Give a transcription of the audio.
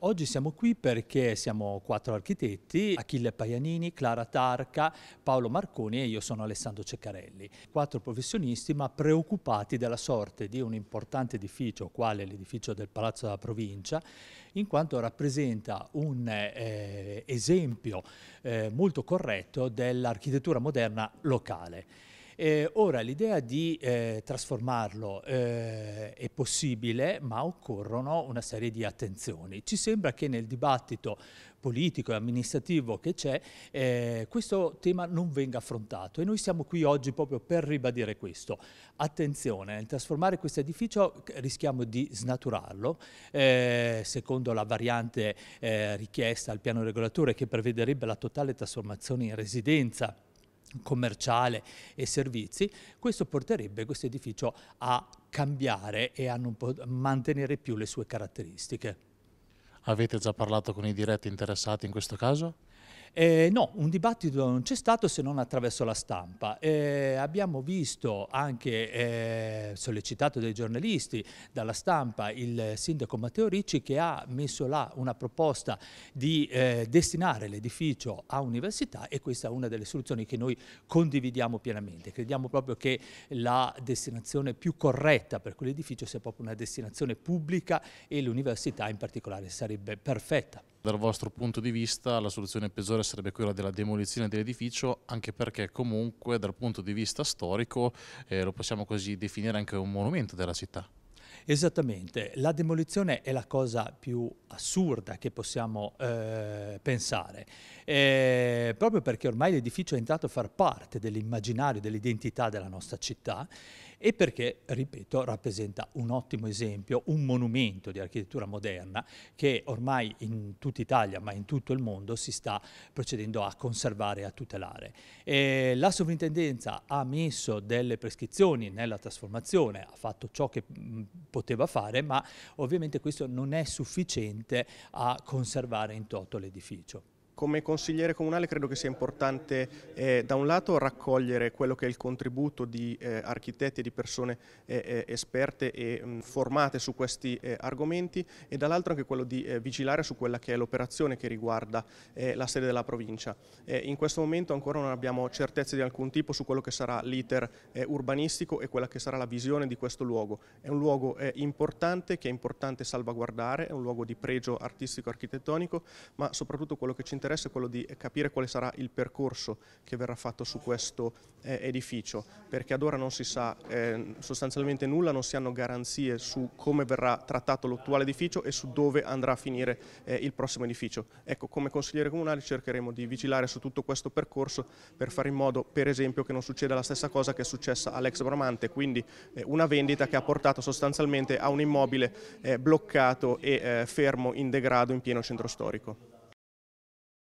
Oggi siamo qui perché siamo quattro architetti, Achille Paianini, Clara Tarca, Paolo Marconi e io sono Alessandro Ceccarelli. Quattro professionisti ma preoccupati della sorte di un importante edificio quale l'edificio del Palazzo della Provincia in quanto rappresenta un eh, esempio eh, molto corretto dell'architettura moderna locale. Eh, ora l'idea di eh, trasformarlo eh, è possibile, ma occorrono una serie di attenzioni. Ci sembra che nel dibattito politico e amministrativo che c'è, eh, questo tema non venga affrontato e noi siamo qui oggi proprio per ribadire questo. Attenzione, nel trasformare questo edificio rischiamo di snaturarlo, eh, secondo la variante eh, richiesta al piano regolatore che prevederebbe la totale trasformazione in residenza commerciale e servizi, questo porterebbe questo edificio a cambiare e a non mantenere più le sue caratteristiche. Avete già parlato con i diretti interessati in questo caso? Eh, no, un dibattito non c'è stato se non attraverso la stampa. Eh, abbiamo visto anche, eh, sollecitato dai giornalisti, dalla stampa, il sindaco Matteo Ricci che ha messo là una proposta di eh, destinare l'edificio a università e questa è una delle soluzioni che noi condividiamo pienamente. Crediamo proprio che la destinazione più corretta per quell'edificio sia proprio una destinazione pubblica e l'università in particolare sarebbe perfetta. Dal vostro punto di vista la soluzione peggiore sarebbe quella della demolizione dell'edificio, anche perché comunque dal punto di vista storico eh, lo possiamo così definire anche un monumento della città. Esattamente, la demolizione è la cosa più assurda che possiamo eh, pensare, eh, proprio perché ormai l'edificio è entrato a far parte dell'immaginario, dell'identità della nostra città e perché, ripeto, rappresenta un ottimo esempio, un monumento di architettura moderna che ormai in tutta Italia, ma in tutto il mondo, si sta procedendo a conservare e a tutelare. E la sovrintendenza ha messo delle prescrizioni nella trasformazione, ha fatto ciò che poteva fare, ma ovviamente questo non è sufficiente a conservare in toto l'edificio. Come consigliere comunale credo che sia importante eh, da un lato raccogliere quello che è il contributo di eh, architetti e di persone eh, eh esperte e mh, formate su questi eh, argomenti e dall'altro anche quello di eh, vigilare su quella che è l'operazione che riguarda la sede della provincia. in questo momento ancora non abbiamo certezze di alcun tipo su quello che sarà l'iter urbanistico e quella che sarà la visione di questo luogo. È un luogo importante che è importante salvaguardare, è un luogo di pregio artistico-architettonico, ma soprattutto quello che ci interessa interesse è quello di capire quale sarà il percorso che verrà fatto su questo eh, edificio, perché ad ora non si sa eh, sostanzialmente nulla, non si hanno garanzie su come verrà trattato l'attuale edificio e su dove andrà a finire eh, il prossimo edificio. Ecco, come consigliere comunale cercheremo di vigilare su tutto questo percorso per fare in modo, per esempio, che non succeda la stessa cosa che è successa all'ex Bramante, quindi eh, una vendita che ha portato sostanzialmente a un immobile eh, bloccato e eh, fermo in degrado in pieno centro storico.